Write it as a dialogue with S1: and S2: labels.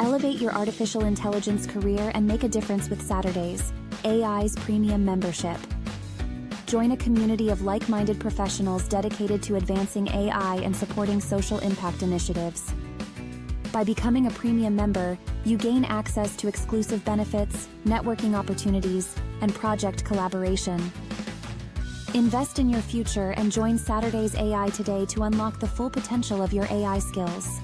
S1: Elevate your artificial intelligence career and make a difference with Saturdays, AI's premium membership. Join a community of like minded professionals dedicated to advancing AI and supporting social impact initiatives. By becoming a premium member, you gain access to exclusive benefits, networking opportunities, and project collaboration. Invest in your future and join Saturdays AI today to unlock the full potential of your AI skills.